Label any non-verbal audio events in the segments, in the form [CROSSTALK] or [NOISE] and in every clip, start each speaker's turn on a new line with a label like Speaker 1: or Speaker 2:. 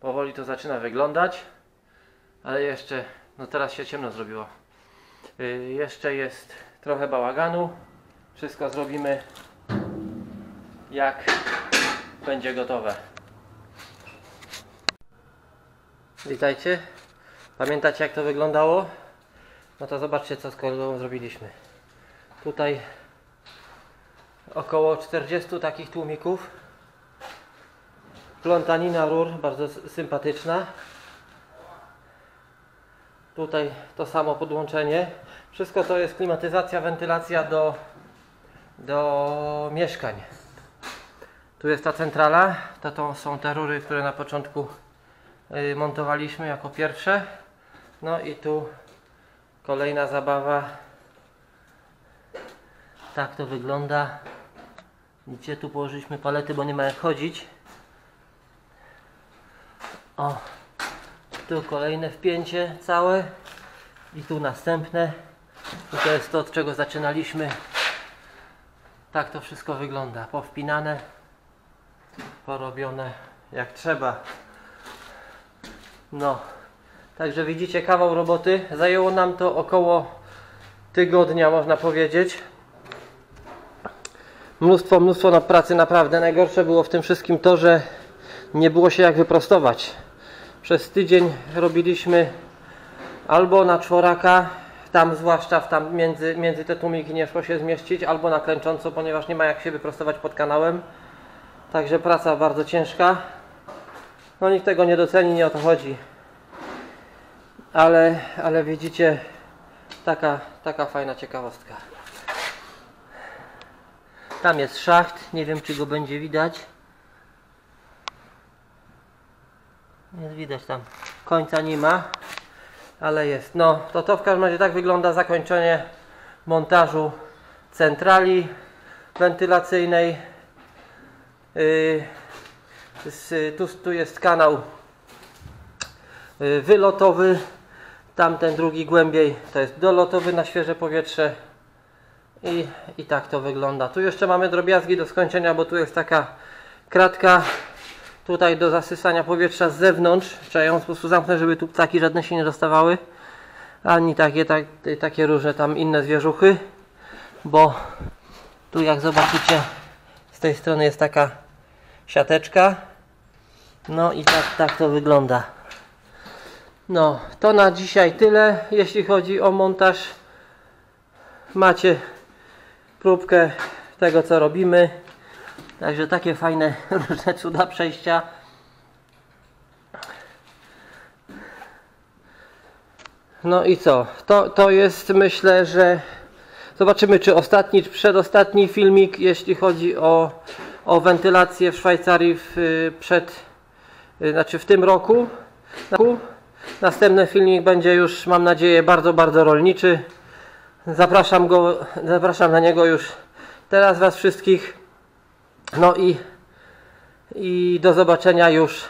Speaker 1: Powoli to zaczyna wyglądać, ale jeszcze, no teraz się ciemno zrobiło. Yy, jeszcze jest trochę bałaganu. Wszystko zrobimy jak będzie gotowe. Witajcie. Pamiętacie jak to wyglądało? No to zobaczcie co z kolegą zrobiliśmy. Tutaj około 40 takich tłumików. Plątanina rur, bardzo sympatyczna. Tutaj to samo podłączenie. Wszystko to jest klimatyzacja, wentylacja do, do mieszkań. Tu jest ta centrala. To, to są te rury, które na początku y, montowaliśmy jako pierwsze. No i tu kolejna zabawa. Tak to wygląda. Gdzie tu położyliśmy palety, bo nie ma jak chodzić. O, tu kolejne wpięcie całe i tu następne. I to jest to, od czego zaczynaliśmy. Tak to wszystko wygląda. Powpinane, porobione jak trzeba. No, także widzicie kawał roboty. Zajęło nam to około tygodnia, można powiedzieć. Mnóstwo, mnóstwo pracy naprawdę. Najgorsze było w tym wszystkim to, że nie było się jak wyprostować. Przez tydzień robiliśmy albo na czworaka, tam zwłaszcza w tam między, między te tłumiki nie szło się zmieścić, albo na klęcząco, ponieważ nie ma jak się wyprostować pod kanałem. Także praca bardzo ciężka. No nikt tego nie doceni, nie o to chodzi. Ale, ale widzicie, taka, taka fajna ciekawostka. Tam jest szacht, nie wiem czy go będzie widać. Nie widać tam. Końca nie ma, ale jest. No, to to w każdym razie tak wygląda zakończenie montażu centrali wentylacyjnej. Yy, tu, tu jest kanał yy, wylotowy. Tamten drugi głębiej to jest dolotowy na świeże powietrze. I, I tak to wygląda. Tu jeszcze mamy drobiazgi do skończenia, bo tu jest taka kratka tutaj do zasysania powietrza z zewnątrz. Trzeba ją po prostu zamknąć, żeby tu ptaki żadne się nie dostawały. Ani takie, tak, takie różne tam inne zwierzuchy. Bo tu jak zobaczycie z tej strony jest taka siateczka. No i tak, tak to wygląda. No, to na dzisiaj tyle, jeśli chodzi o montaż. Macie próbkę tego co robimy. Także takie fajne [LAUGHS] różne cuda przejścia. No i co? To, to jest myślę, że zobaczymy czy ostatni, czy przedostatni filmik, jeśli chodzi o, o wentylację w Szwajcarii w, przed, znaczy w tym roku. Następny filmik będzie już, mam nadzieję, bardzo, bardzo rolniczy. Zapraszam go, zapraszam na niego już teraz Was wszystkich. No i, i do zobaczenia już yy,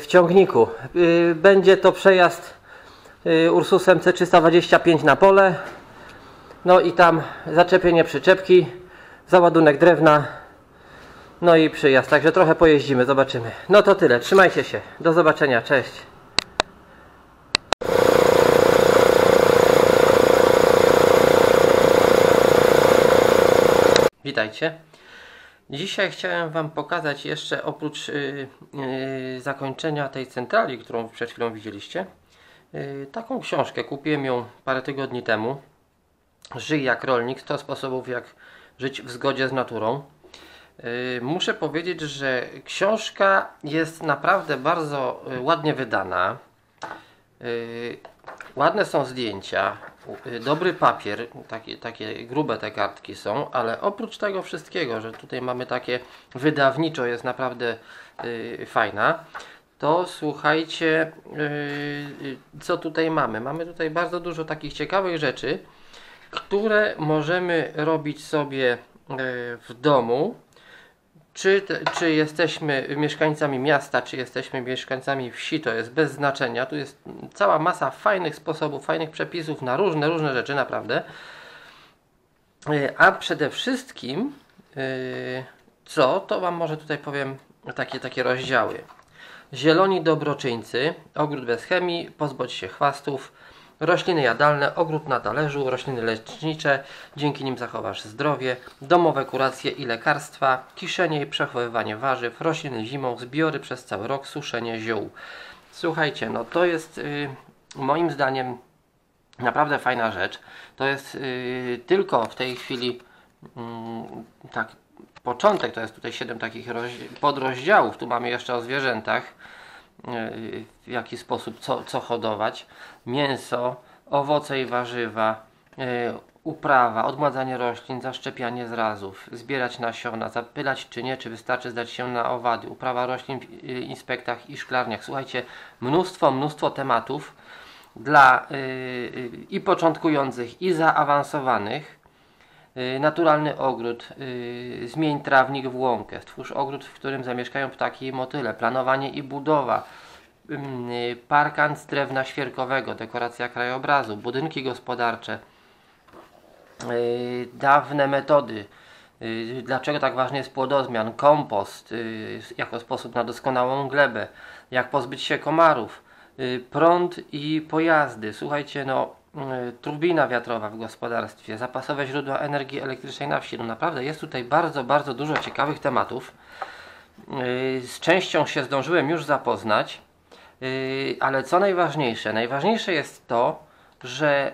Speaker 1: w ciągniku. Yy, będzie to przejazd yy, Ursusem C325 na pole. No i tam zaczepienie przyczepki, załadunek drewna. No i przyjazd. Także trochę pojeździmy, zobaczymy. No to tyle. Trzymajcie się. Do zobaczenia. Cześć. Witajcie. Dzisiaj chciałem Wam pokazać jeszcze oprócz yy, yy, zakończenia tej centrali, którą przed chwilą widzieliście, yy, taką książkę. Kupiłem ją parę tygodni temu. Żyj jak rolnik, 100 sposobów jak żyć w zgodzie z naturą. Yy, muszę powiedzieć, że książka jest naprawdę bardzo yy, ładnie wydana. Yy, ładne są zdjęcia, y, dobry papier, takie, takie grube te kartki są, ale oprócz tego wszystkiego, że tutaj mamy takie wydawniczo jest naprawdę y, fajna, to słuchajcie, y, y, co tutaj mamy. Mamy tutaj bardzo dużo takich ciekawych rzeczy, które możemy robić sobie y, w domu. Czy, czy jesteśmy mieszkańcami miasta, czy jesteśmy mieszkańcami wsi, to jest bez znaczenia. Tu jest cała masa fajnych sposobów, fajnych przepisów na różne, różne rzeczy, naprawdę. E, A przede wszystkim, e, co, to Wam może tutaj powiem takie, takie rozdziały. Zieloni dobroczyńcy, ogród bez chemii, pozbądź się chwastów, rośliny jadalne, ogród na talerzu, rośliny lecznicze, dzięki nim zachowasz zdrowie, domowe kuracje i lekarstwa, kiszenie i przechowywanie warzyw, rośliny zimą, zbiory przez cały rok, suszenie ziół. Słuchajcie, no to jest y, moim zdaniem naprawdę fajna rzecz. To jest y, tylko w tej chwili y, tak początek, to jest tutaj 7 takich podrozdziałów. Tu mamy jeszcze o zwierzętach, w jaki sposób co, co hodować. Mięso, owoce i warzywa, y, uprawa, odmładzanie roślin, zaszczepianie zrazów, zbierać nasiona, zapylać czy nie, czy wystarczy zdać się na owady, uprawa roślin w y, inspektach i szklarniach. Słuchajcie, mnóstwo, mnóstwo tematów dla i początkujących, i zaawansowanych. Yy, naturalny ogród, yy, zmień trawnik w łąkę, stwórz ogród, w którym zamieszkają ptaki i motyle, planowanie i budowa, yy, parkan z drewna świerkowego, dekoracja krajobrazu, budynki gospodarcze, dawne metody, dlaczego tak ważny jest płodozmian, kompost jako sposób na doskonałą glebę, jak pozbyć się komarów, Y, prąd i pojazdy. Słuchajcie, no y, turbina wiatrowa w gospodarstwie, zapasowe źródła energii elektrycznej na wsi. No naprawdę jest tutaj bardzo, bardzo dużo ciekawych tematów. Y, z częścią się zdążyłem już zapoznać, ale co najważniejsze? Najważniejsze jest to, że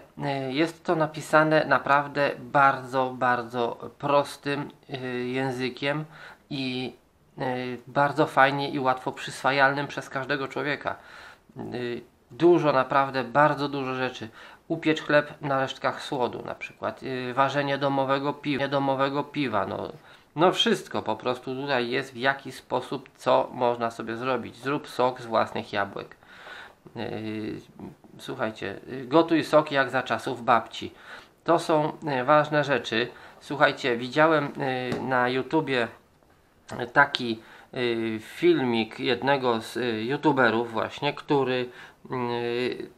Speaker 1: jest to napisane naprawdę bardzo, bardzo prostym językiem i bardzo fajnie i łatwo przyswajalnym przez każdego człowieka. Y, dużo, naprawdę bardzo dużo rzeczy. Upiecz chleb na resztkach słodu na przykład. Y, ważenie domowego piwa, piwa. No, no wszystko po prostu tutaj jest w jaki sposób, co można sobie zrobić. Zrób sok z własnych jabłek. Y, słuchajcie, gotuj sok jak za czasów babci. To są ważne rzeczy. Słuchajcie, widziałem na YouTubie taki Y, filmik jednego z y, youtuberów właśnie, który y,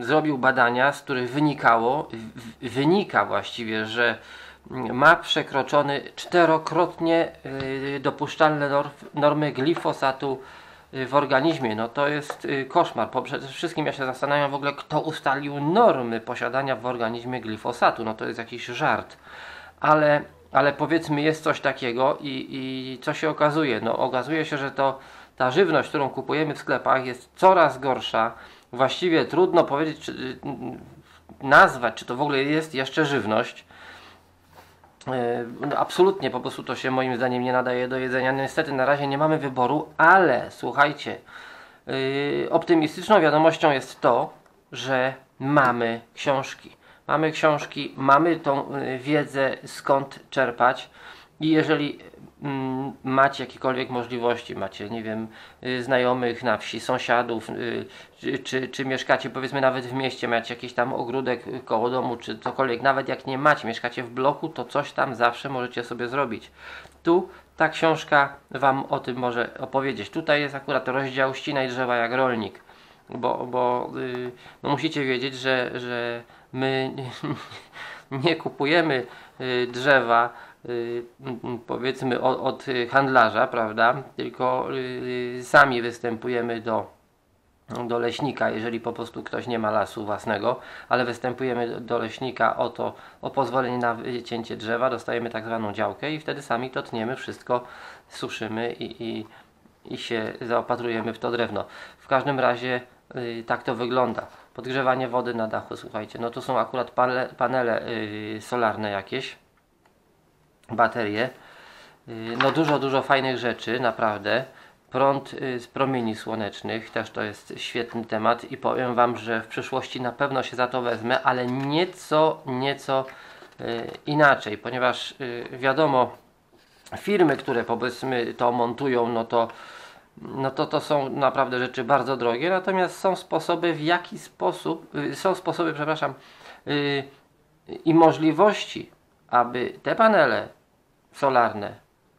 Speaker 1: zrobił badania, z których wynikało, wynika właściwie, że ma przekroczony czterokrotnie dopuszczalne normy glifosatu w organizmie. No to jest koszmar. Przede wszystkim ja się zastanawiam w ogóle, kto ustalił normy posiadania w organizmie glifosatu. No to jest jakiś żart. Ale ale powiedzmy jest coś takiego i, i co się okazuje? No okazuje się, że to ta żywność, którą kupujemy w sklepach jest coraz gorsza. Właściwie trudno powiedzieć, czy, nazwać, czy to w ogóle jest jeszcze żywność. E, no, absolutnie po prostu to się moim zdaniem nie nadaje do jedzenia. Niestety na razie nie mamy wyboru, ale słuchajcie, yy, optymistyczną wiadomością jest to, że mamy książki. Mamy książki, mamy tą y, wiedzę skąd czerpać i jeżeli macie jakiekolwiek możliwości, macie, nie wiem, y, znajomych na wsi, sąsiadów, y, czy, czy, czy, mieszkacie powiedzmy nawet w mieście, macie jakiś tam ogródek koło domu, czy cokolwiek, nawet jak nie macie, mieszkacie w bloku, to coś tam zawsze możecie sobie zrobić. Tu ta książka Wam o tym może opowiedzieć. Tutaj jest akurat rozdział Ścinaj drzewa jak rolnik, bo, bo no musicie wiedzieć, że, że my [LAUGHS] nie kupujemy y, drzewa y, powiedzmy od, handlarza, prawda? Tylko y, sami występujemy do, do leśnika, jeżeli po prostu ktoś nie ma lasu własnego, ale występujemy do leśnika o to, o pozwolenie na wycięcie drzewa, dostajemy tak zwaną działkę i wtedy sami to tniemy, wszystko suszymy i, i, i się zaopatrujemy w to drewno. W każdym razie tak to wygląda podgrzewanie wody na dachu, słuchajcie, no to są akurat panele, panele solarne jakieś, baterie, yy, no dużo, dużo fajnych rzeczy, naprawdę. Prąd yy, z promieni słonecznych, też to jest świetny temat i powiem Wam, że w przyszłości na pewno się za to wezmę, ale nieco, nieco yy, inaczej, ponieważ wiadomo, firmy, które powiedzmy to montują, no to no to to są naprawdę rzeczy bardzo drogie, natomiast są sposoby w jaki sposób, y, są sposoby, przepraszam, i możliwości, aby te panele solarne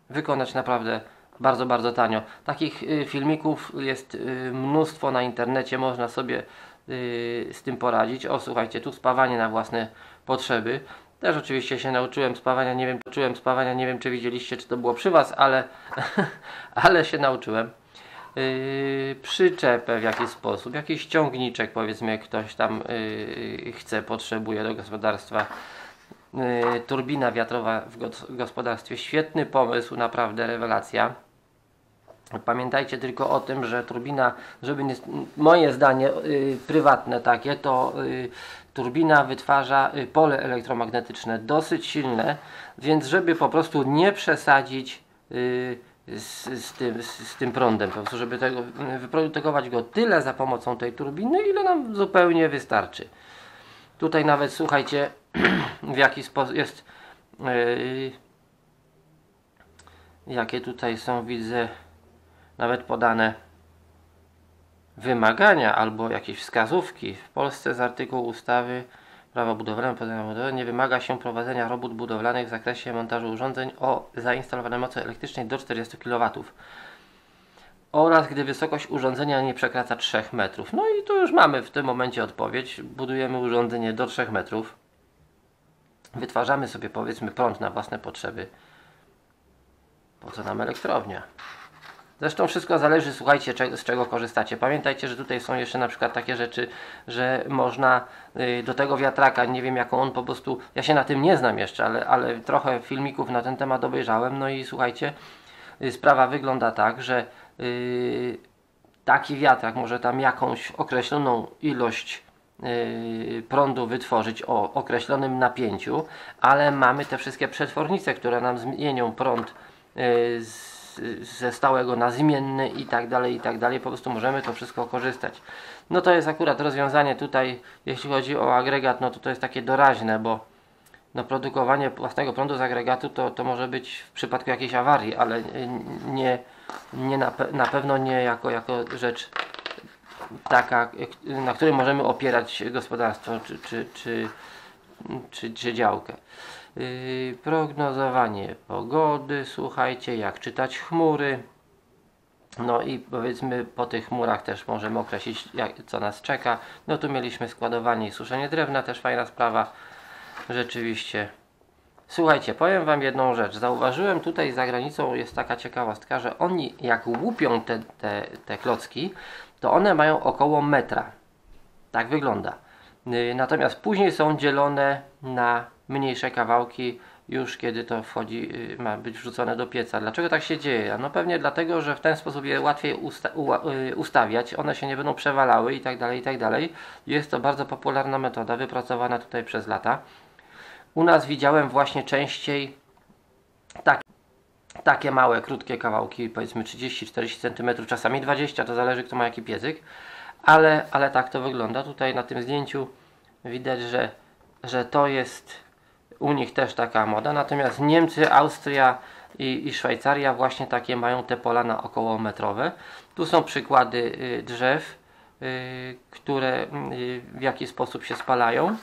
Speaker 1: wykonać naprawdę bardzo, bardzo tanio. Takich y, filmików jest y, mnóstwo na internecie, można sobie y, z tym poradzić. O, słuchajcie, tu spawanie na własne potrzeby. Też oczywiście się nauczyłem spawania, nie wiem, czułem spawania, nie wiem czy widzieliście, czy to było przy Was, ale, [LAUGHS] ale się nauczyłem. Yy, przyczepę w jakiś sposób, jakiś ciągniczek powiedzmy, jak ktoś tam yy, chce, potrzebuje do gospodarstwa. Yy, turbina wiatrowa w gos- gospodarstwie, świetny pomysł, naprawdę rewelacja. Pamiętajcie tylko o tym, że turbina, żeby nie, moje zdanie y, prywatne takie, to y, turbina wytwarza y, pole elektromagnetyczne dosyć silne, więc żeby po prostu nie przesadzić y, z, z, tym, z, z tym prądem, po prostu żeby tego, y, wyprodukować go tyle za pomocą tej turbiny, ile nam zupełnie wystarczy. Tutaj nawet słuchajcie, w jaki sposób jest, y, jakie tutaj są, widzę, nawet podane wymagania albo jakieś wskazówki. W Polsce z artykułu ustawy Prawa budowlanego podania budowlane nie wymaga się prowadzenia robót budowlanych w zakresie montażu urządzeń o zainstalowanej mocy elektrycznej do 40 kW oraz gdy wysokość urządzenia nie przekracza 3 metrów. No i tu już mamy w tym momencie odpowiedź. Budujemy urządzenie do 3 metrów. Wytwarzamy sobie powiedzmy prąd na własne potrzeby. Po co nam elektrownia? Zresztą wszystko zależy, słuchajcie, z czego korzystacie. Pamiętajcie, że tutaj są jeszcze na przykład takie rzeczy, że można y, do tego wiatraka, nie wiem jaką on po prostu, ja się na tym nie znam jeszcze, ale, ale trochę filmików na ten temat obejrzałem, no i słuchajcie, y, sprawa wygląda tak, że y, taki wiatrak może tam jakąś określoną ilość prądu wytworzyć o określonym napięciu, ale mamy te wszystkie przetwornice, które nam zmienią prąd y, ze stałego na zmienny i tak dalej, i tak dalej. Po prostu możemy to wszystko korzystać. No to jest akurat rozwiązanie tutaj, jeśli chodzi o agregat, no to to jest takie doraźne, bo no produkowanie własnego prądu z agregatu to, to może być w przypadku jakiejś awarii, ale nie, nie na, pe na pewno nie jako, jako rzecz taka, na której możemy opierać gospodarstwo czy, czy, czy, czy, czy działkę. Yy, prognozowanie pogody, słuchajcie, jak czytać chmury. No i powiedzmy po tych chmurach też możemy określić jak, co nas czeka. No tu mieliśmy składowanie i suszenie drewna, też fajna sprawa. Rzeczywiście. Słuchajcie, powiem Wam jedną rzecz. Zauważyłem tutaj za granicą jest taka ciekawostka, że oni jak łupią te, te, te klocki, to one mają około metra. Tak wygląda. Yy, natomiast później są dzielone na mniejsze kawałki już kiedy to wchodzi, yy, ma być wrzucone do pieca. Dlaczego tak się dzieje? No pewnie dlatego, że w ten sposób je łatwiej usta yy, ustawiać, one się nie będą przewalały i tak dalej, i tak dalej. Jest to bardzo popularna metoda, wypracowana tutaj przez lata. U nas widziałem właśnie częściej tak, takie małe, krótkie kawałki, powiedzmy 30-40 cm, czasami 20, to zależy kto ma jaki piecyk, ale, ale tak to wygląda. Tutaj na tym zdjęciu widać, że, że to jest u nich też taka moda, natomiast Niemcy, Austria i, i Szwajcaria właśnie takie mają te pola na około metrowe. Tu są przykłady y, drzew, y, które y, w jaki sposób się spalają,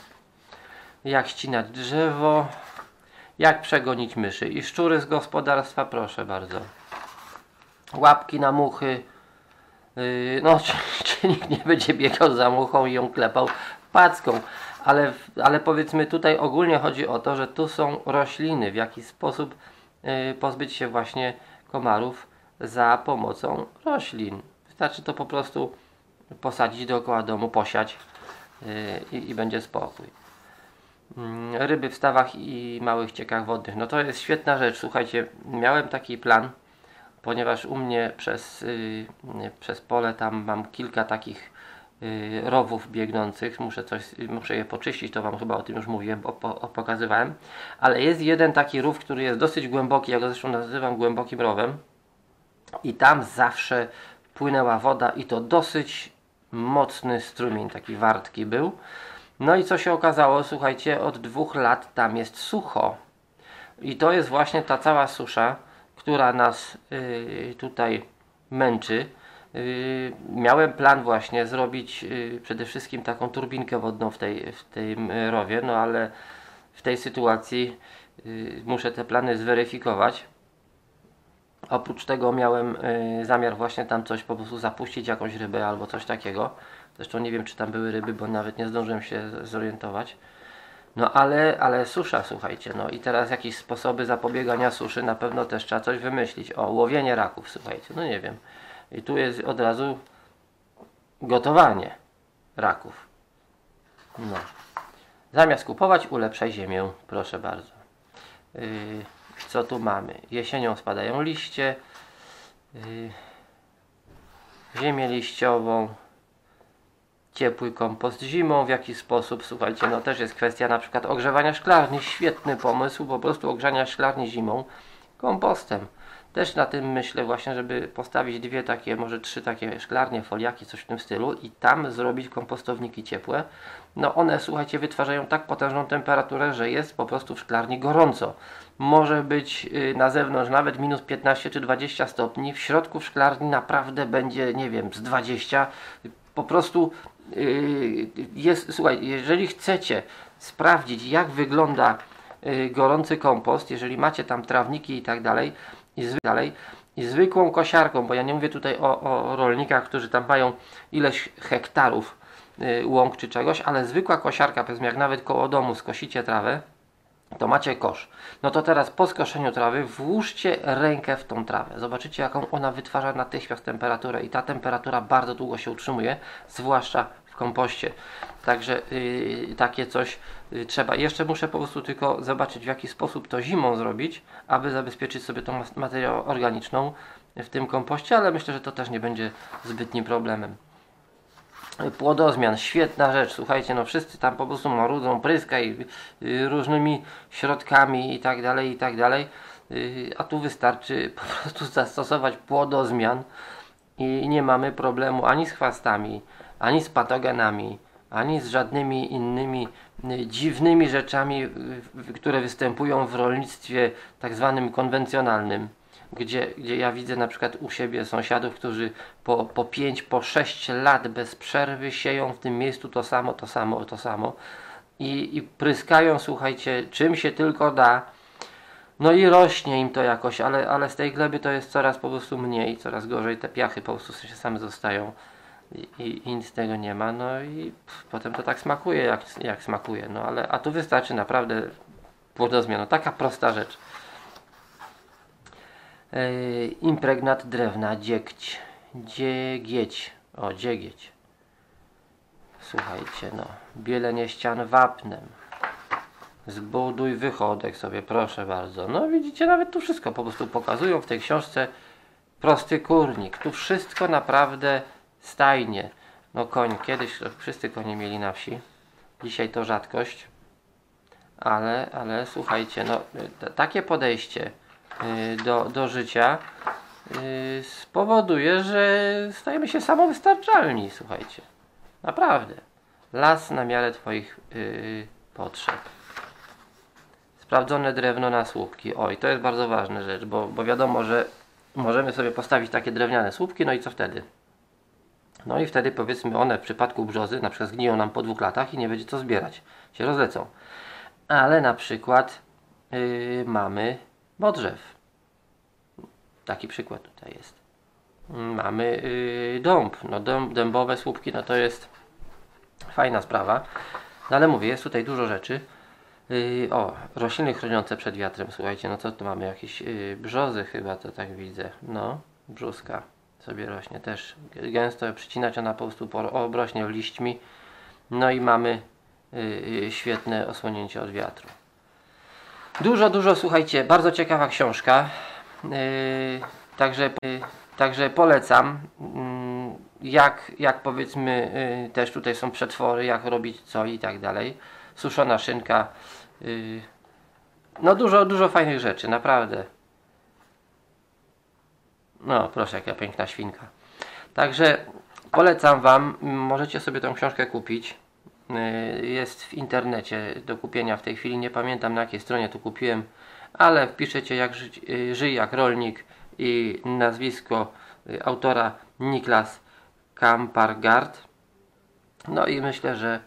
Speaker 1: jak ścinać drzewo, jak przegonić myszy i szczury z gospodarstwa, proszę bardzo. Łapki na muchy, yy, no czy, [LAUGHS] czy nikt nie będzie biegał za muchą i ją klepał packą ale, ale powiedzmy tutaj ogólnie chodzi o to, że tu są rośliny, w jaki sposób y, pozbyć się właśnie komarów za pomocą roślin. Wystarczy to po prostu posadzić dookoła domu, posiać y, i, i będzie spokój. Y, ryby w stawach i małych ciekach wodnych. No to jest świetna rzecz. Słuchajcie, miałem taki plan, ponieważ u mnie przez, y, przez pole tam mam kilka takich Y, rowów biegnących, muszę, coś, muszę je poczyścić, to Wam chyba o tym już mówiłem, o, o, pokazywałem, ale jest jeden taki rów, który jest dosyć głęboki, ja go zresztą nazywam głębokim rowem i tam zawsze płynęła woda i to dosyć mocny strumień, taki wartki był. No i co się okazało, słuchajcie, od dwóch lat tam jest sucho i to jest właśnie ta cała susza, która nas yy, tutaj męczy Yy, miałem plan właśnie zrobić yy, przede wszystkim taką turbinkę wodną w, tej, w tym rowie, no ale w tej sytuacji yy, muszę te plany zweryfikować. Oprócz tego miałem zamiar właśnie tam coś po prostu zapuścić, jakąś rybę albo coś takiego. Zresztą nie wiem czy tam były ryby, bo nawet nie zdążyłem się zorientować. No ale, ale susza, słuchajcie, no i teraz jakieś sposoby zapobiegania suszy na pewno też trzeba coś wymyślić. O, łowienie raków, słuchajcie, no nie wiem. I tu jest od razu gotowanie raków. No. Zamiast kupować, ulepszaj ziemię, proszę bardzo. Yy, co tu mamy? Jesienią spadają liście. Yy, ziemię liściową ciepły kompost zimą, w jaki sposób, słuchajcie, no też jest kwestia na przykład ogrzewania szklarni, świetny pomysł, po prostu ogrzania szklarni zimą kompostem. Też na tym myślę właśnie, żeby postawić dwie takie, może trzy takie szklarnie, foliaki, coś w tym stylu i tam zrobić kompostowniki ciepłe. No one, słuchajcie, wytwarzają tak potężną temperaturę, że jest po prostu w szklarni gorąco. Może być y, na zewnątrz nawet minus 15 czy 20 stopni, w środku w szklarni naprawdę będzie, nie wiem, z 20. Po prostu yy, jest, słuchaj, jeżeli chcecie sprawdzić jak wygląda yy, gorący kompost, jeżeli macie tam trawniki i tak dalej, i dalej, i zwykłą kosiarką, bo ja nie mówię tutaj o, o rolnikach, którzy tam mają ileś hektarów yy, łąk czy czegoś, ale zwykła kosiarka, powiedzmy jak nawet koło domu skosicie trawę, to macie kosz. No to teraz po skoszeniu trawy włóżcie rękę w tą trawę. Zobaczycie jaką ona wytwarza natychmiast temperaturę i ta temperatura bardzo długo się utrzymuje, zwłaszcza w kompoście. Także yy, takie coś yy, trzeba. Jeszcze muszę po prostu tylko zobaczyć w jaki sposób to zimą zrobić, aby zabezpieczyć sobie tą materię organiczną w tym kompoście, ale myślę, że to też nie będzie zbytnim problemem płodozmian, świetna rzecz, słuchajcie, no wszyscy tam po prostu marudzą, pryskaj y, różnymi środkami i tak dalej, i tak dalej, y, a tu wystarczy [LAUGHS] po prostu zastosować płodozmian i nie mamy problemu ani z chwastami, ani z patogenami, ani z żadnymi innymi y, dziwnymi rzeczami, które występują w rolnictwie tak zwanym konwencjonalnym gdzie, gdzie ja widzę na przykład u siebie sąsiadów, którzy po, po 5, po 6 lat bez przerwy sieją w tym miejscu to samo, to samo, to samo i, i pryskają, słuchajcie, czym się tylko da. No i rośnie im to jakoś, ale, ale z tej gleby to jest coraz po prostu mniej, coraz gorzej, te piachy po prostu się same zostają i, i, nic z tego nie ma, no i pff, potem to tak smakuje, jak, jak smakuje, no ale, a tu wystarczy naprawdę płodozmian, no taka prosta rzecz. E, impregnat drewna, dziegć, dziegieć, o dziegieć. Słuchajcie, no, bielenie ścian wapnem. Zbuduj wychodek sobie, proszę bardzo. No widzicie, nawet tu wszystko po prostu pokazują w tej książce prosty kurnik. Tu wszystko naprawdę stajnie. No koń, kiedyś wszyscy konie mieli na wsi. Dzisiaj to rzadkość. Ale, ale słuchajcie, no takie podejście do, do życia y, spowoduje, że stajemy się samowystarczalni, słuchajcie. Naprawdę. Las na miarę Twoich yy, potrzeb. Sprawdzone drewno na słupki. Oj, to jest bardzo ważna rzecz, bo, bo wiadomo, że możemy sobie postawić takie drewniane słupki, no i co wtedy? No i wtedy powiedzmy one w przypadku brzozy na przykład zgniją nam po dwóch latach i nie będzie co zbierać. Się rozlecą. Ale na przykład yy, mamy Modrzew. Taki przykład tutaj jest. Mamy yy, dąb. No dąb, dębowe słupki, no to jest fajna sprawa. No ale mówię, jest tutaj dużo rzeczy. Yy, o, rośliny chroniące przed wiatrem, słuchajcie, no co tu mamy? Jakieś yy, brzozy chyba, to tak widzę. No, brzuska sobie rośnie też gęsto przycinać, ona po prostu obrośnie liśćmi. No i mamy yy, świetne osłonięcie od wiatru. Dużo, dużo, słuchajcie, bardzo ciekawa książka. Yy, także, yy, także polecam. Yy, jak, jak powiedzmy, yy, też tutaj są przetwory, jak robić co i tak dalej. Suszona szynka. No dużo, dużo fajnych rzeczy, naprawdę. No, proszę, jaka piękna świnka. Także polecam Wam, możecie sobie tą książkę kupić. Y, jest w internecie do kupienia w tej chwili. Nie pamiętam na jakiej stronie to kupiłem, ale wpiszecie jak żyć, y, żyj jak rolnik i nazwisko y, autora Niklas Kampargard. No i myślę, że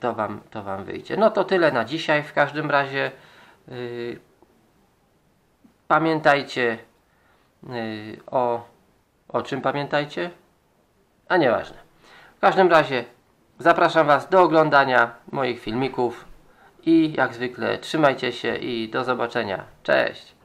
Speaker 1: to wam, to wam wyjdzie. No to tyle na dzisiaj. W każdym razie pamiętajcie o, o czym pamiętajcie? A nieważne. W każdym razie Zapraszam Was do oglądania moich filmików i jak zwykle trzymajcie się i do zobaczenia. Cześć!